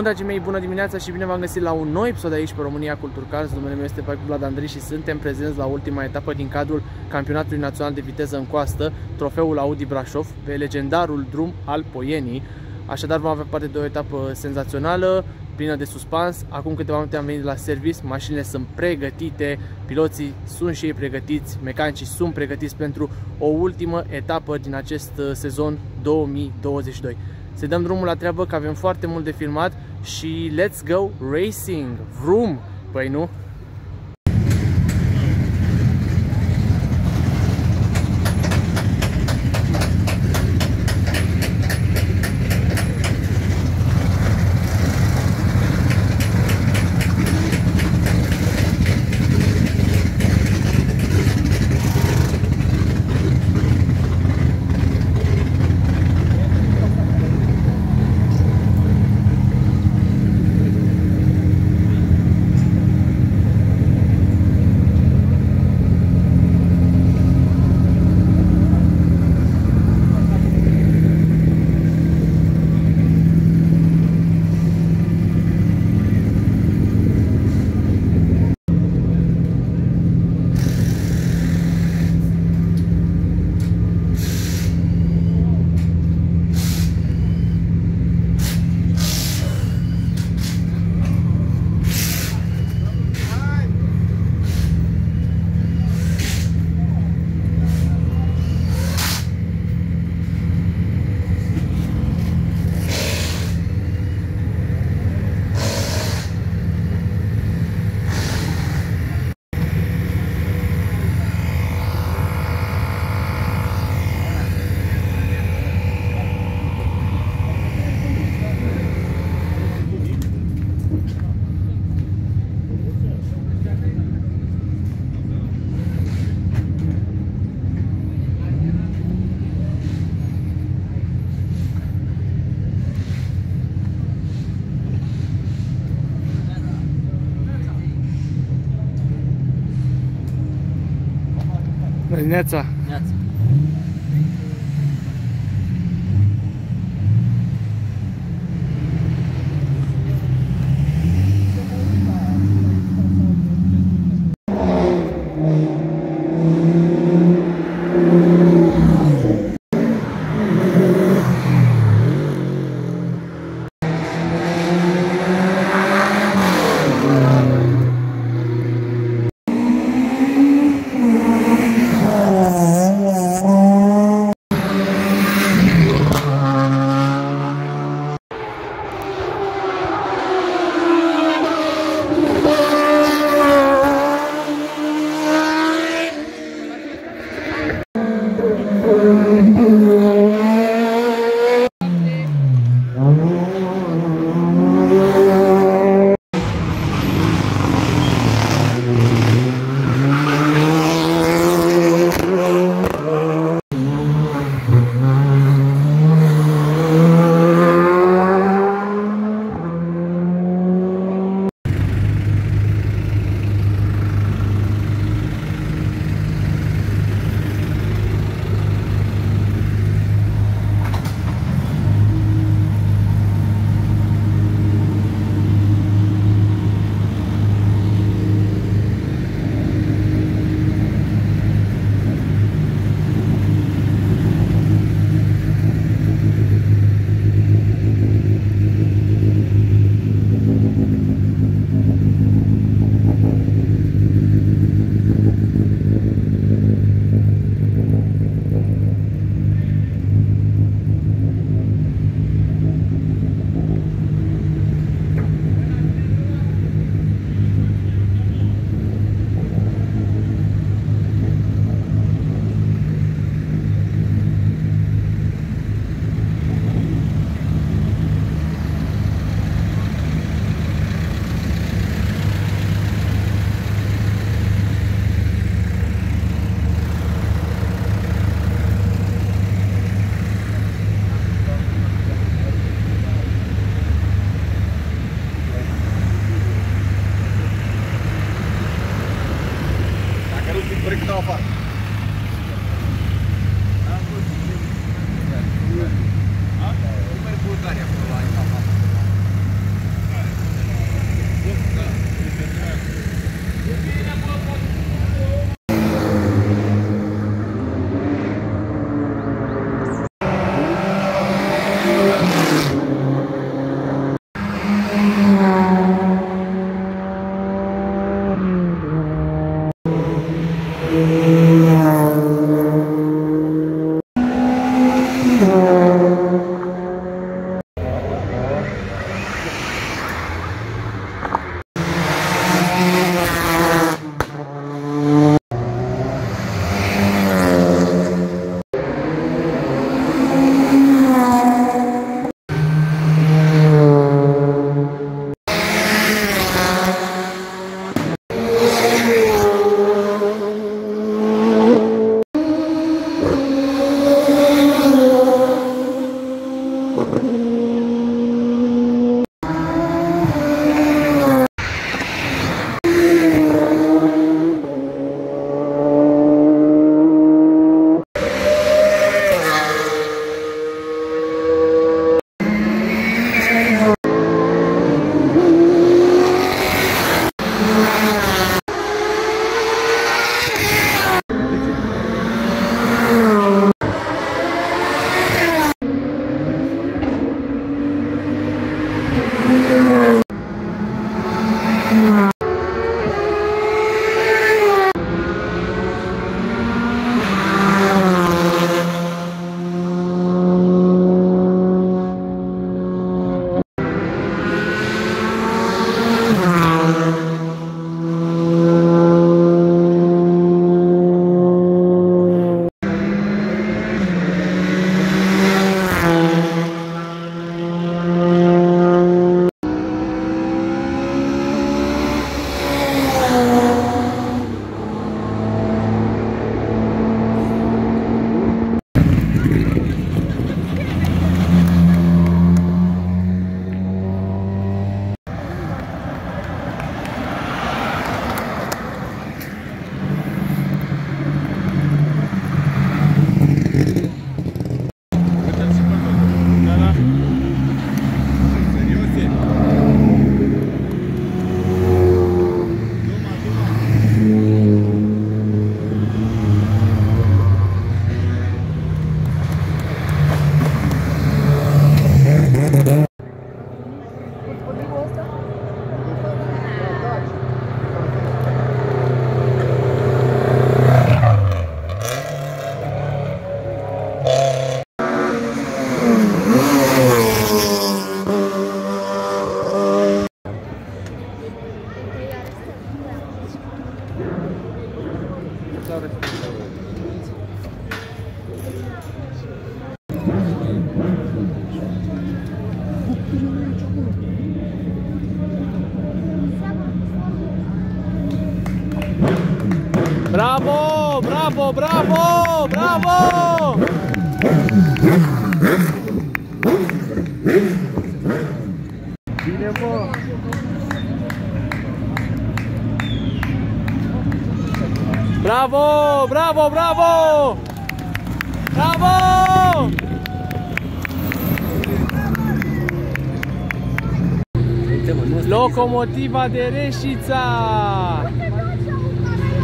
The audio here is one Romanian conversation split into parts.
Bun, dragii mei, bună dimineața și bine v-am găsit la un nou episod aici pe România Culture Cars. Numele meu este Vlad Andrei și suntem prezenți la ultima etapă din cadrul Campionatului Național de Viteză în Coastă, trofeul Audi Brașov, pe legendarul drum al Poienii. Așadar vom avea parte de o etapă senzațională, plină de suspans. Acum câteva minute am venit la servis, mașinile sunt pregătite, piloții sunt și ei pregătiți, mecanicii sunt pregătiți pentru o ultimă etapă din acest uh, sezon 2022 să dăm drumul la treabă că avem foarte mult de filmat și let's go racing! Vroom! Păi nu? Netzer. Netzer. off. Bravo, bravo, bravo, bravo! Bine, mă! Bravo, bravo, bravo! Bravo! Locomotiva de Reșița!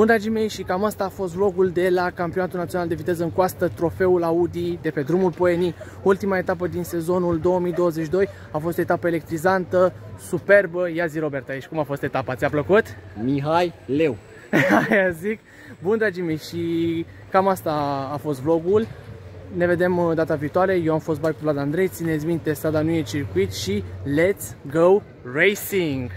Bun, dragii mei, și cam asta a fost vlogul de la Campionatul Național de Viteză în Coastă, trofeul Audi de pe drumul Poenii. Ultima etapă din sezonul 2022 a fost o etapă electrizantă, superbă. Ia zi, Robert, aici cum a fost etapa? Ți-a plăcut? Mihai Leu. Aia zic. Bun, dragii mei, și cam asta a fost vlogul. Ne vedem uh, data viitoare. Eu am fost Bike Vlad Andrei. Țineți minte, strada nu e circuit și let's go racing!